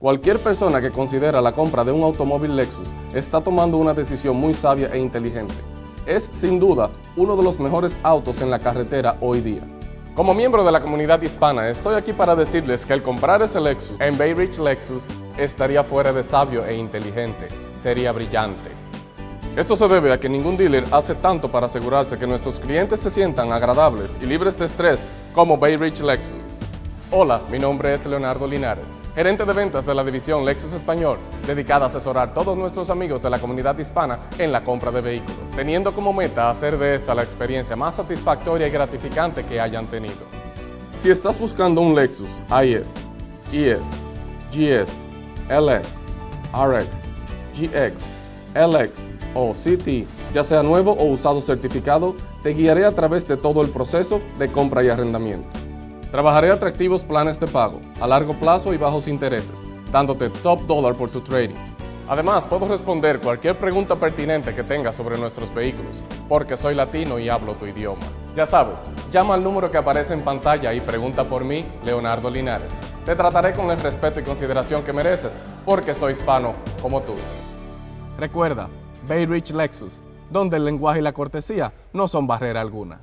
Cualquier persona que considera la compra de un automóvil Lexus está tomando una decisión muy sabia e inteligente. Es sin duda uno de los mejores autos en la carretera hoy día. Como miembro de la comunidad hispana, estoy aquí para decirles que el comprar ese Lexus en Bay Ridge Lexus estaría fuera de sabio e inteligente, sería brillante. Esto se debe a que ningún dealer hace tanto para asegurarse que nuestros clientes se sientan agradables y libres de estrés como Bay Ridge Lexus. Hola, mi nombre es Leonardo Linares gerente de ventas de la división Lexus Español, dedicada a asesorar a todos nuestros amigos de la comunidad hispana en la compra de vehículos, teniendo como meta hacer de esta la experiencia más satisfactoria y gratificante que hayan tenido. Si estás buscando un Lexus IS, ES, GS, LS, RX, GX, LX o CT, ya sea nuevo o usado certificado, te guiaré a través de todo el proceso de compra y arrendamiento. Trabajaré atractivos planes de pago, a largo plazo y bajos intereses, dándote top dollar por tu trading. Además, puedo responder cualquier pregunta pertinente que tengas sobre nuestros vehículos, porque soy latino y hablo tu idioma. Ya sabes, llama al número que aparece en pantalla y pregunta por mí, Leonardo Linares. Te trataré con el respeto y consideración que mereces, porque soy hispano como tú. Recuerda, Bay Ridge Lexus, donde el lenguaje y la cortesía no son barrera alguna.